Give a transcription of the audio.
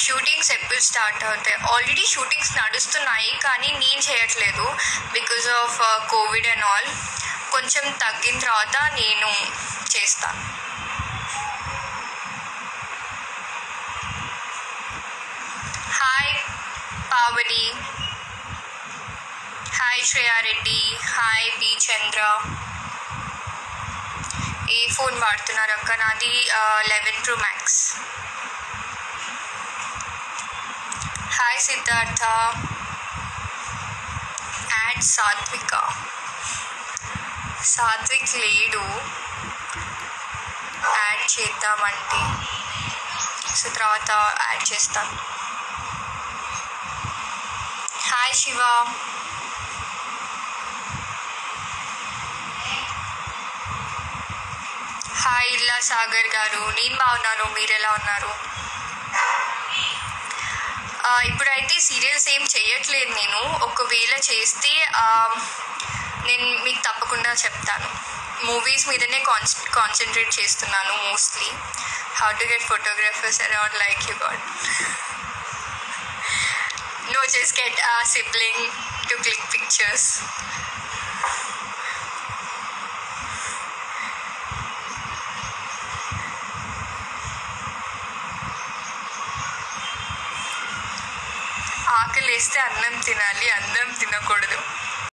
Shootings ఎప్పుడు start అవుతాయి. Already shootings నడుస్తున్నాయి కానీ నేను చేయట్లేదు because of COVID and all కొంచెం తగ్గిన తర్వాత నేను చేస్తాను. Hi Pavani hi Shreya Reddy hi P Chandra ఏ ఫోన్ వాడుతున్నారు అక్క? నాది eleven pro max hi Siddhartha add Satvika Satvik లేడు యాడ్ చేద్దామంటే సో తర్వాత యాడ్ చేస్తాను హాయ్ శివ హాయ్ ఇల్లా సాగర్ గారు. నేను బాగున్నాను. మీరు ఎలా ఉన్నారు? ఇప్పుడైతే సీరియల్స్ ఏం చేయట్లేదు నేను. ఒకవేళ చేస్తే నేను మీకు తప్పకుండా చెప్తాను. మూవీస్ మీదనే కాన్స్ కాన్సన్ట్రేట్ చేస్తున్నాను mostly how to get photographers around like you god no just get a sibling to click pictures ఆకలి వేస్తే అన్నం తినాలి అన్నం తినకూడదు